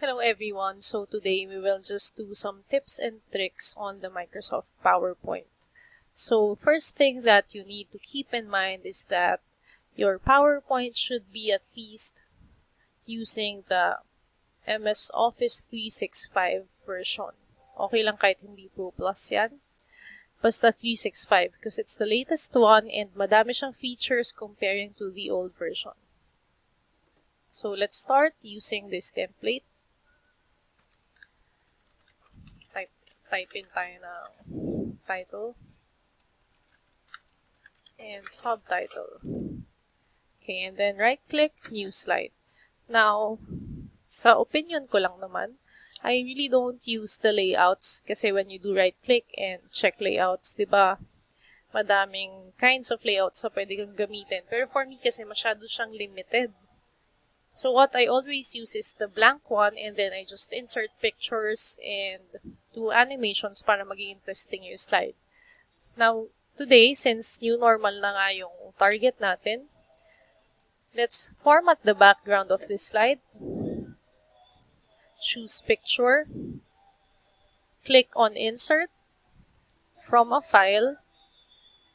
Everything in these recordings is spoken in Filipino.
Hello everyone. So today we will just do some tips and tricks on the Microsoft PowerPoint. So first thing that you need to keep in mind is that your PowerPoint should be at least using the MS Office 365 version. Okay lang kahit hindi po plus yan. Basta 365 because it's the latest one and madami siyang features comparing to the old version. So let's start using this template. Type, in tayo ng title and subtitle. Okay, and then right-click, new slide. Now, sa opinion ko lang naman, I really don't use the layouts kasi when you do right-click and check layouts, di ba, madaming kinds of layouts na pwede kang gamitin. Pero for me kasi masyado siyang limited. So what I always use is the blank one and then I just insert pictures and do animations para maging interesting yung slide. Now, today, since new normal na nga yung target natin, let's format the background of this slide. Choose picture. Click on insert from a file.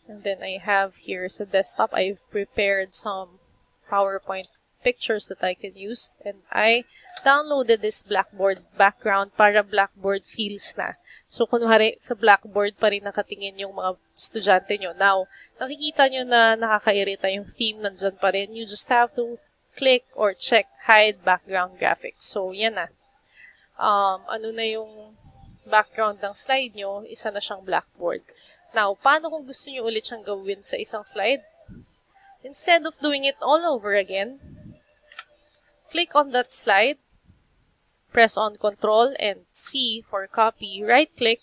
And then I have here sa desktop, I've prepared some PowerPoint pictures that I can use. And I downloaded this Blackboard background para Blackboard feels na. So, kunwari, sa Blackboard pa rin nakatingin yung mga estudyante nyo. Now, nakikita nyo na nakakairita yung theme nandyan pa rin. You just have to click or check hide background graphics. So, yan na. Um, ano na yung background ng slide nyo, isa na siyang Blackboard. Now, paano kung gusto nyo ulit siyang gawin sa isang slide? Instead of doing it all over again, click on that slide, press on Control and C for copy, right-click,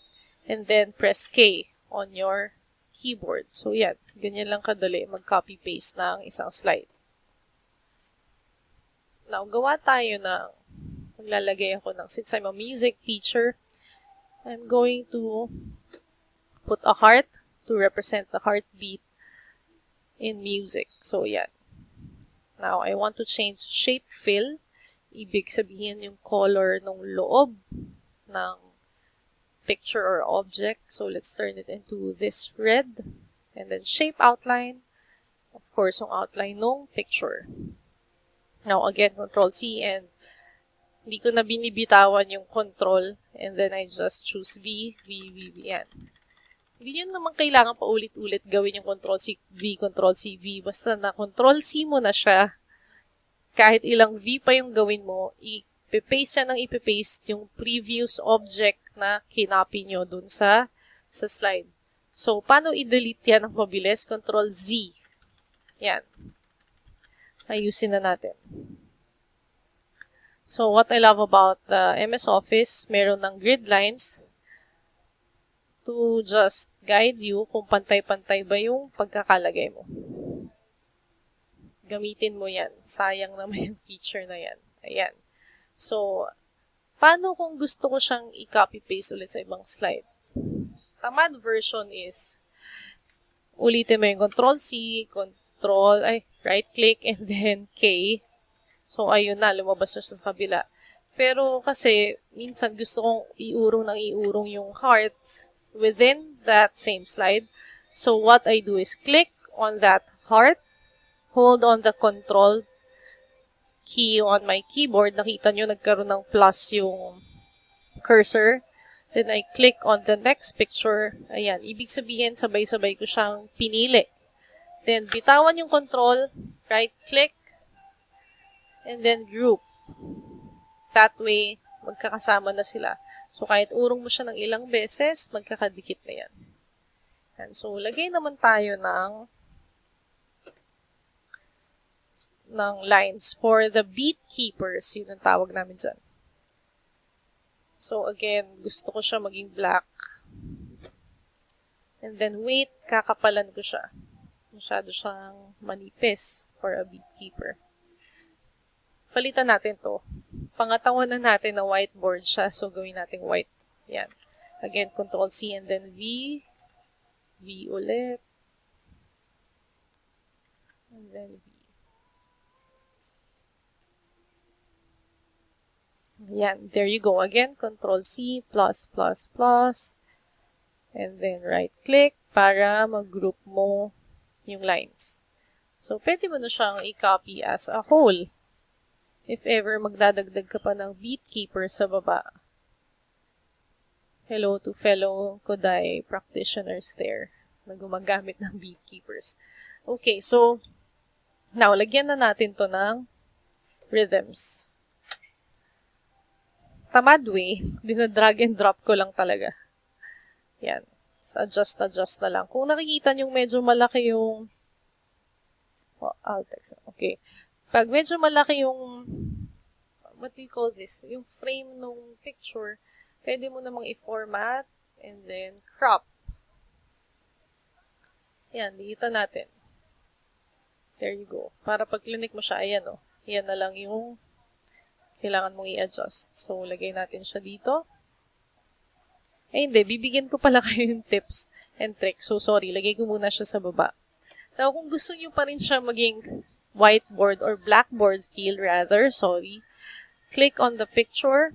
and then press K on your keyboard. So, yan. Ganyan lang kadali mag-copy-paste ng isang slide. Now, gawa tayo ng maglalagay ako ng, since I'm a music teacher, I'm going to put a heart to represent the heartbeat in music. So, yan. Now, I want to change shape fill. Ibig sabihin yung color ng loob ng picture or object. So, let's turn it into this red. And then shape outline. Of course, yung outline ng picture. Now, again, Control C and hindi ko na binibitawan yung control and then I just choose V, V, V, V, yan. Hindi nyo naman kailangan pa ulit-ulit gawin yung Control C, V, Control C, V. Basta na Control C mo na siya. Kahit ilang V pa yung gawin mo, ipipaste siya ng ipipaste yung previous object na kinopy nyo dun sa, sa slide. So, paano i-delete yan ng mabilis? Control Z. Yan. Ayusin na natin. So, what I love about the MS Office, meron ng grid lines to just guide you kung pantay-pantay ba yung pagkakalagay mo. Gamitin mo yan. Sayang naman yung feature na yan. Ayan. So, paano kung gusto ko siyang i-copy-paste ulit sa ibang slide? Tamad version is, ulitin mo yung Control-C, Control, ay, right-click, and then K. So, ayun na, lumabas na sa kabila. Pero kasi, minsan gusto kong iurong ng iurong yung hearts within that same slide. So what I do is click on that heart, hold on the control key on my keyboard. Nakita nyo, nagkaroon ng plus yung cursor. Then I click on the next picture. Ayan, ibig sabihin, sabay-sabay ko siyang pinili. Then, bitawan yung control, right-click, and then group. That way, magkakasama na sila. So, kahit urong mo siya ng ilang beses, magkakadikit na yan. And so, lagay naman tayo ng ng lines for the beat keepers. Yun ang tawag namin dyan. So, again, gusto ko siya maging black. And then, weight, kakapalan ko siya. Masyado siyang manipis for a beat keeper. Palitan natin to pangatawan na natin na whiteboard siya. So, gawin natin white. Yan. Again, Control C and then V. V ulit. And then V. Yan, there you go. Again, Control C, plus, plus, plus. And then right click para mag-group mo yung lines. So, pwede mo na siyang i-copy as a whole. If ever magdadagdag ka pa ng beatkeeper sa baba. Hello to fellow Kodai practitioners there na gumagamit ng beatkeepers. Okay, so, now, lagyan na natin to ng rhythms. Tamad way, dinadrag and drop ko lang talaga. Yan. So, adjust, adjust na lang. Kung nakikita nyo medyo malaki yung oh, I'll text. Okay. Pag medyo malaki yung what do you call this? Yung frame ng picture, pwede mo namang i-format and then crop. Yan, dito natin. There you go. Para pag clinic mo siya, ayan o. Oh, yan na lang yung kailangan mong i-adjust. So, lagay natin siya dito. Eh, hindi. Bibigyan ko pala kayo yung tips and tricks. So, sorry. Lagay ko muna siya sa baba. Now, kung gusto nyo pa rin siya maging whiteboard or blackboard feel rather, sorry, click on the picture.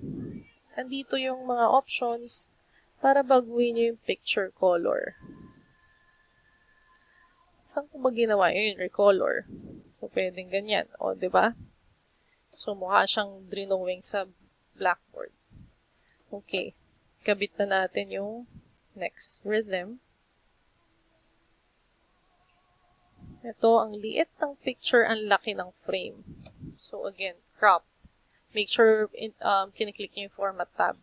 Andito yung mga options para baguhin nyo yung picture color. Saan ko ba ginawa yun? Recolor. So, pwedeng ganyan. O, ba diba? So, mukha siyang drawing sa blackboard. Okay. Kabit na natin yung next rhythm. Ito, ang liit ng picture, ang laki ng frame. So, again, crop. Make sure um, kiniklik nyo yung format tab.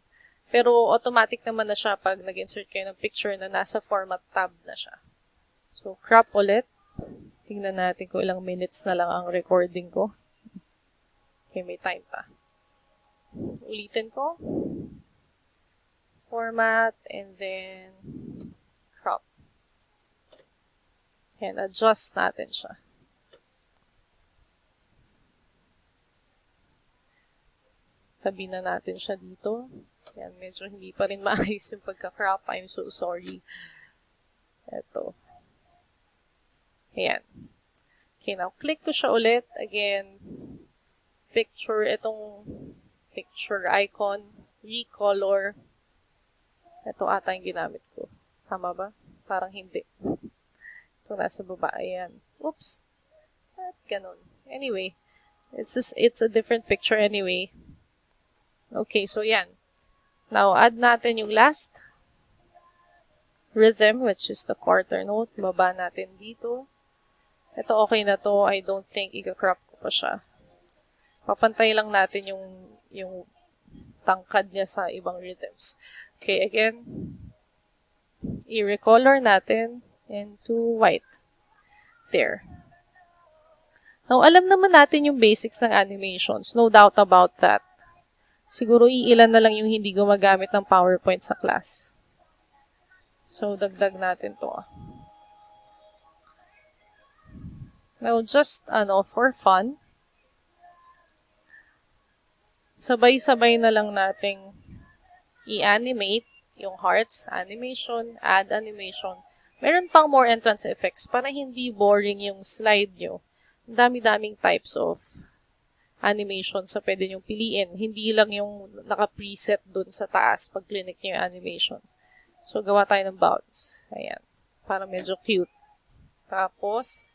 Pero, automatic naman na siya pag nag-insert kayo ng picture na nasa format tab na siya. So, crop ulit. Tingnan natin kung ilang minutes na lang ang recording ko. Okay, may time pa. Ulitin ko. Format, and then crop. And adjust natin siya. Tabi na natin siya dito. Yan, medyo hindi pa rin maayos yung pagka-crop. I'm so sorry. Ito. Ayan. Okay, now click ko siya ulit. Again, picture, itong picture icon, recolor. Ito ata yung ginamit ko. Tama ba? Parang hindi. Ito nasa baba. Ayan. Oops. At ganun. Anyway, it's, just, it's a different picture anyway. Okay, so yan. Now, add natin yung last rhythm, which is the quarter note. Baba natin dito. Ito okay na to. I don't think i-crop ko pa siya. Papantay lang natin yung, yung tangkad niya sa ibang rhythms. Okay, again, i-recolor natin into white. There. Now, alam naman natin yung basics ng animations. No doubt about that. Siguro iilan na lang yung hindi gumagamit ng PowerPoint sa class. So, dagdag natin to. Now, just, ano, for fun, sabay-sabay na lang nating i-animate yung hearts, animation, add animation. Meron pang more entrance effects para hindi boring yung slide nyo. Dami-daming types of animations sa pwede nyong piliin. Hindi lang yung naka-preset dun sa taas pag clinic nyo yung animation. So, gawa tayo ng bounce. Ayan. Para medyo cute. Tapos,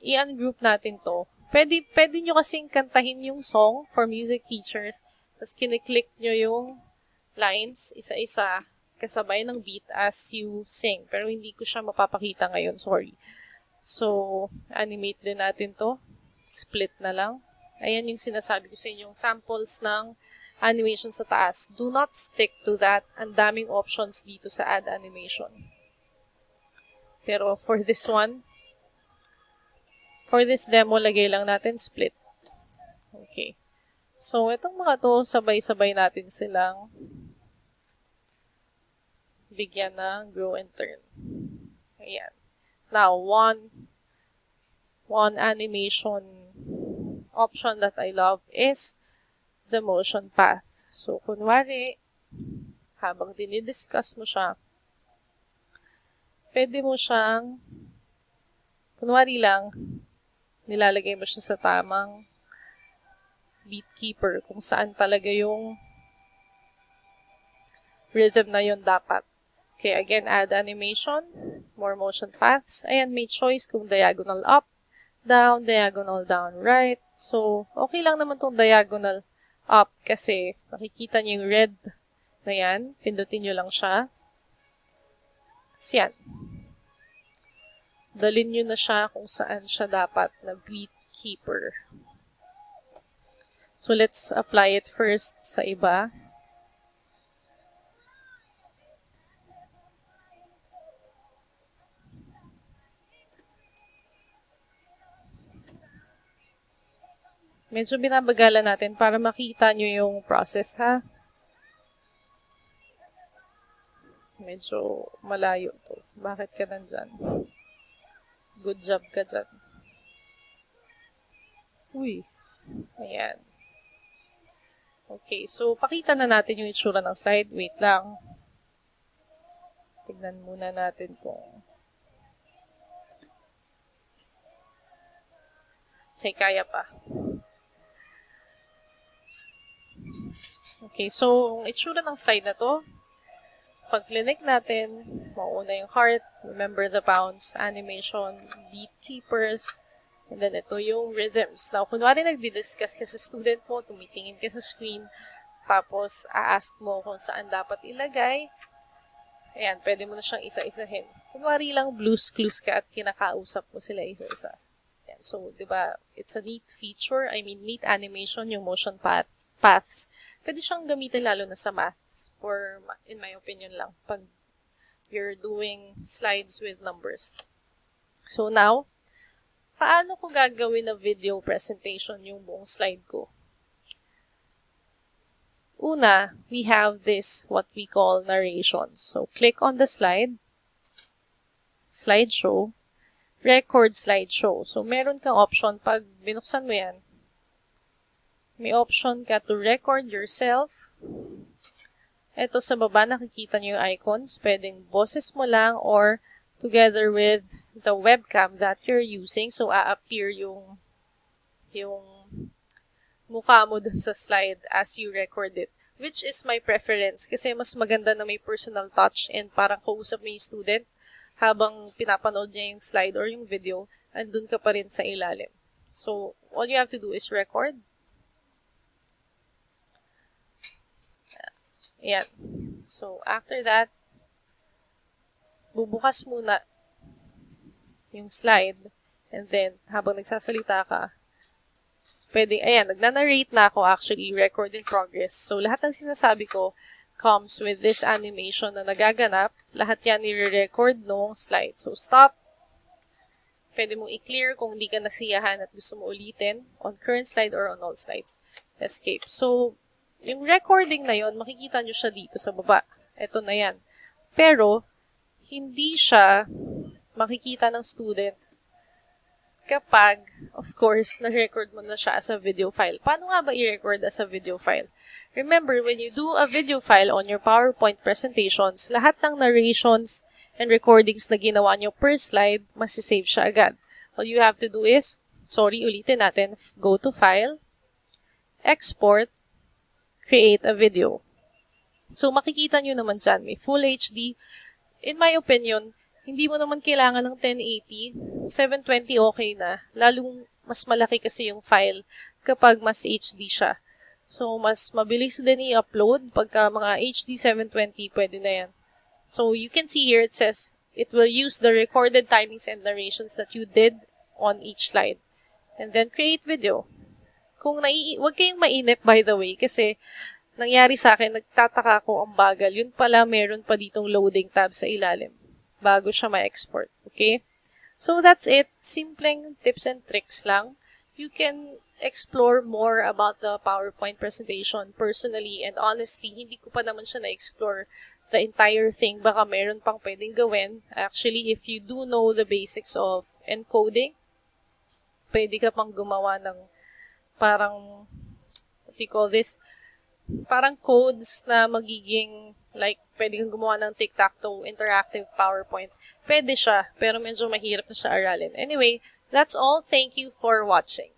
i-ungroup natin to. Pwede, pwede nyo kasing kantahin yung song for music teachers. Tapos kiniklik nyo yung lines isa-isa kasabay ng beat as you sing. Pero hindi ko siya mapapakita ngayon. Sorry. So, animate din natin to. Split na lang. Ayan yung sinasabi ko sa inyo, samples ng animation sa taas. Do not stick to that. Ang daming options dito sa add animation. Pero for this one, For this demo, lagay lang natin split. Okay. So, itong mga to, sabay-sabay natin silang bigyan ng grow and turn. Ayan. Now, one, one animation option that I love is the motion path. So, kunwari, habang dinidiscuss mo siya, pwede mo siyang, kunwari lang, nilalagay mo siya sa tamang beat keeper kung saan talaga yung rhythm na yon dapat. Okay, again, add animation, more motion paths. Ayan, may choice kung diagonal up, down, diagonal down, right. So, okay lang naman tong diagonal up kasi makikita niyo yung red na yan. Pindutin nyo lang siya. Tapos yan. Dalin nyo na siya kung saan siya dapat na beat keeper. So, let's apply it first sa iba. Medyo binabagalan natin para makita nyo yung process, ha? Medyo malayo to. Bakit ka nandyan? Good job ka dyan. Uy. Ayan. Okay, so pakita na natin yung itsura ng slide. Wait lang. Tignan muna natin kung Okay, kaya pa. Okay, so, ang itsura ng slide na to, pag clinic natin, mauuna yung heart, remember the bounce, animation, beat keepers, and then ito yung rhythms. Now, kunwari nagdi-discuss ka sa student mo, tumitingin ka sa screen, tapos a-ask mo kung saan dapat ilagay, ayan, pwede mo na siyang isa-isahin. Kunwari lang blues clues ka at kinakausap mo sila isa-isa. So, di ba, it's a neat feature, I mean, neat animation, yung motion path, paths pwede siyang gamitin lalo na sa maths or in my opinion lang pag you're doing slides with numbers. So now, paano ko gagawin na video presentation yung buong slide ko? Una, we have this what we call narrations. So click on the slide, slideshow, record slideshow. So meron kang option pag binuksan mo yan, may option ka to record yourself. Ito sa baba, nakikita niyo yung icons. Pwedeng boses mo lang or together with the webcam that you're using. So, a-appear yung, yung mukha mo dun sa slide as you record it. Which is my preference kasi mas maganda na may personal touch and parang kausap mo yung student habang pinapanood niya yung slide or yung video, andun ka pa rin sa ilalim. So, all you have to do is record Ayan. So, after that, bubukas muna yung slide. And then, habang nagsasalita ka, pwede, ayan, nagnanarrate na ako actually, record in progress. So, lahat ng sinasabi ko comes with this animation na nagaganap. Lahat yan nire-record noong slide. So, stop. Pwede mong i-clear kung hindi ka nasiyahan at gusto mo ulitin on current slide or on all slides. Escape. So, yung recording na yon makikita nyo siya dito sa baba. Ito na yan. Pero, hindi siya makikita ng student kapag, of course, na-record mo na siya as a video file. Paano nga ba i-record as a video file? Remember, when you do a video file on your PowerPoint presentations, lahat ng narrations and recordings na ginawa nyo per slide, masisave siya agad. All you have to do is, sorry, ulitin natin, go to File, Export, create a video. So, makikita nyo naman dyan, may Full HD. In my opinion, hindi mo naman kailangan ng 1080. 720 okay na. Lalong mas malaki kasi yung file kapag mas HD siya. So, mas mabilis din i-upload. Pagka mga HD 720, pwede na yan. So, you can see here, it says, it will use the recorded timings and narrations that you did on each slide. And then, create video. Kung nai, wag kayong mainip by the way kasi nangyari sa akin, nagtataka ako ang bagal. Yun pala meron pa ditong loading tab sa ilalim bago siya ma-export. Okay? So that's it. Simpleng tips and tricks lang. You can explore more about the PowerPoint presentation personally and honestly, hindi ko pa naman siya na-explore the entire thing. Baka meron pang pwedeng gawin. Actually, if you do know the basics of encoding, pwede ka pang gumawa ng parang, what do you call this? Parang codes na magiging, like, pwede kang gumawa ng tic-tac-toe interactive PowerPoint. Pwede siya, pero medyo mahirap na siya aralin. Anyway, that's all. Thank you for watching.